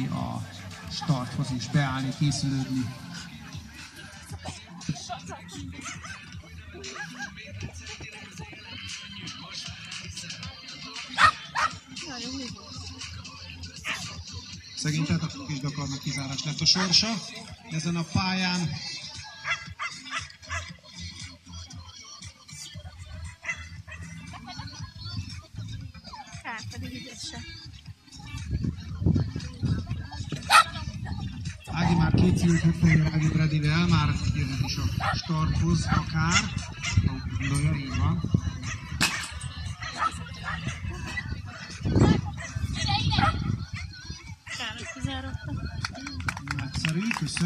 a starthoz is beállni, készülődni. Szegény Teta kisgakarnak kizárás lett a sorsa. Ezen a pályán Kár pedig ügyese. Készült, fogja Ági Bredivel, már jöhet is a starthoz akár. Ha úgy gondolja, így van. Nagyszerű, köszönöm.